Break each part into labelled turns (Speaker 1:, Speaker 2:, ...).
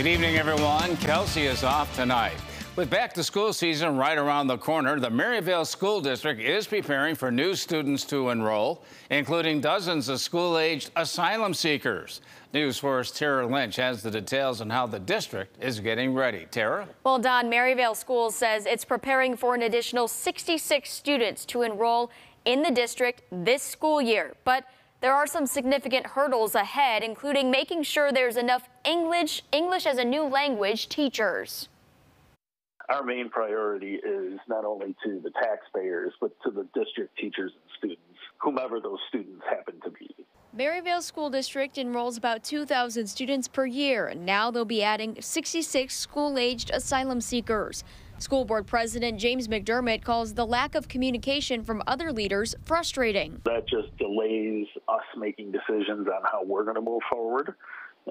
Speaker 1: Good evening, everyone. Kelsey is off tonight. With back to school season right around the corner, the Maryvale School District is preparing for new students to enroll, including dozens of school aged asylum seekers. News 4's Tara Lynch has the details on how the district is getting ready. Tara?
Speaker 2: Well, Don, Maryvale Schools says it's preparing for an additional 66 students to enroll in the district this school year. But there are some significant hurdles ahead, including making sure there's enough English, English as a new language teachers.
Speaker 3: Our main priority is not only to the taxpayers, but to the district teachers and students, whomever those students happen to be.
Speaker 2: Maryvale School District enrolls about 2,000 students per year, and now they'll be adding 66 school-aged asylum seekers. School Board President James McDermott calls the lack of communication from other leaders frustrating.
Speaker 3: That just delays us making decisions on how we're going to move forward.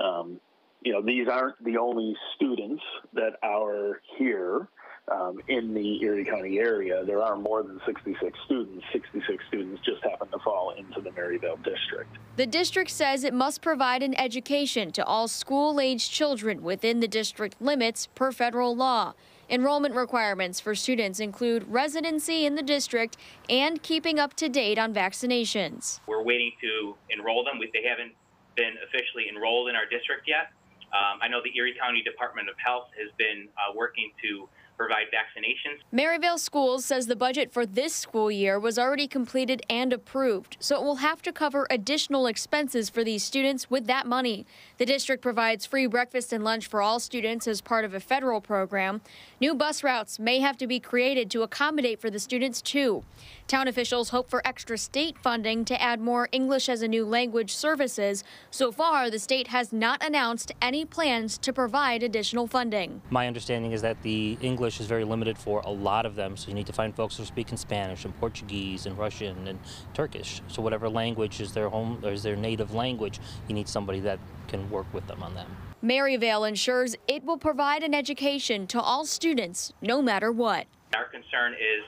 Speaker 3: Um, you know, these aren't the only students that are here um, in the Erie County area. There are more than 66 students. 66 students just happen to fall into the Maryvale district.
Speaker 2: The district says it must provide an education to all school-aged children within the district limits per federal law. Enrollment requirements for students include residency in the district and keeping up to date on vaccinations.
Speaker 4: We're waiting to enroll them. They haven't been officially enrolled in our district yet. Um, I know the Erie County Department of Health has been uh, working to provide vaccinations.
Speaker 2: Maryvale Schools says the budget for this school year was already completed and approved, so it will have to cover additional expenses for these students with that money. The district provides free breakfast and lunch for all students as part of a federal program. New bus routes may have to be created to accommodate for the students, too. Town officials hope for extra state funding to add more English as a new language services. So far, the state has not announced any plans to provide additional funding.
Speaker 5: My understanding is that the English English is very limited for a lot of them, so you need to find folks who are speaking Spanish and Portuguese and Russian and Turkish. So whatever language is their home or is their native language, you need somebody that can work with them on that.
Speaker 2: Maryvale ensures it will provide an education to all students, no matter what.
Speaker 4: Our concern is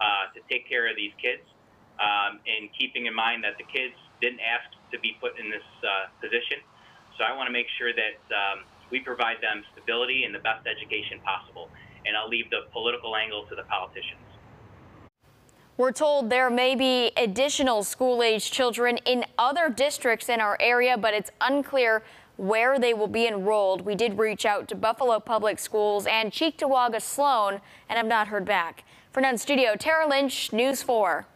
Speaker 4: uh, to take care of these kids um, and keeping in mind that the kids didn't ask to be put in this uh, position. So I want to make sure that um, we provide them stability and the best education possible and I'll leave the political angle to the politicians.
Speaker 2: We're told there may be additional school-age children in other districts in our area, but it's unclear where they will be enrolled. We did reach out to Buffalo Public Schools and Cheektowaga Sloan and have not heard back. For Nunn Studio, Tara Lynch, News 4.